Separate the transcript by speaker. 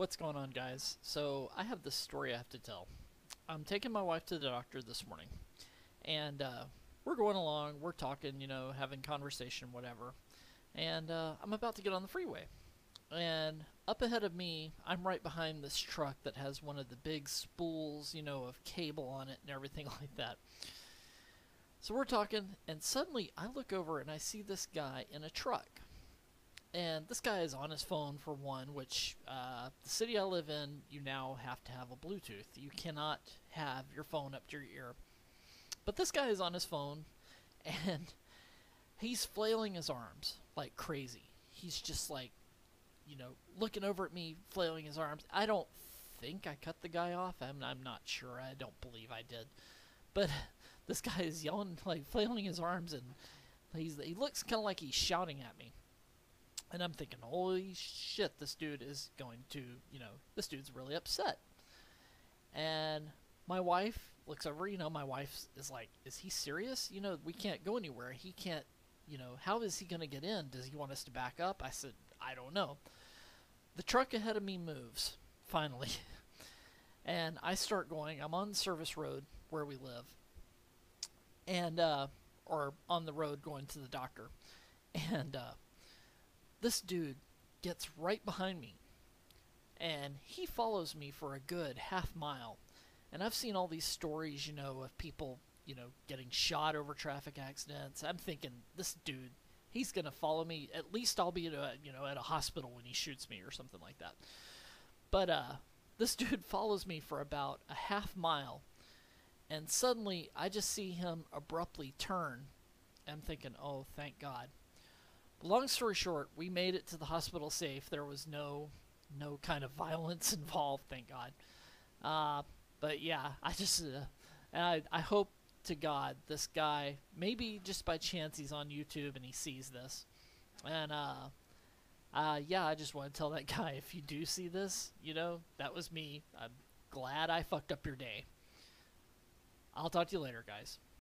Speaker 1: What's going on, guys? So, I have this story I have to tell. I'm taking my wife to the doctor this morning, and uh, we're going along, we're talking, you know, having conversation, whatever. And uh, I'm about to get on the freeway. And up ahead of me, I'm right behind this truck that has one of the big spools, you know, of cable on it and everything like that. So we're talking, and suddenly I look over and I see this guy in a truck. And this guy is on his phone for one, which uh, the city I live in, you now have to have a Bluetooth. You cannot have your phone up to your ear. But this guy is on his phone, and he's flailing his arms like crazy. He's just like, you know, looking over at me, flailing his arms. I don't think I cut the guy off. I'm, I'm not sure. I don't believe I did. But this guy is yelling, like flailing his arms, and he's he looks kind of like he's shouting at me. And I'm thinking, holy shit, this dude is going to, you know, this dude's really upset. And my wife looks over, you know, my wife is like, is he serious? You know, we can't go anywhere. He can't, you know, how is he going to get in? Does he want us to back up? I said, I don't know. The truck ahead of me moves, finally. and I start going. I'm on service road where we live. And, uh, or on the road going to the doctor. And, uh, this dude gets right behind me and he follows me for a good half mile. And I've seen all these stories, you know, of people, you know, getting shot over traffic accidents. I'm thinking this dude, he's going to follow me. At least I'll be at a, you know, at a hospital when he shoots me or something like that. But uh this dude follows me for about a half mile. And suddenly I just see him abruptly turn. I'm thinking, "Oh, thank God." Long story short, we made it to the hospital safe. There was no no kind of violence involved, thank God. Uh, but yeah, I just uh, I I hope to God this guy maybe just by chance he's on YouTube and he sees this, and uh, uh yeah, I just want to tell that guy if you do see this, you know that was me. I'm glad I fucked up your day. I'll talk to you later, guys.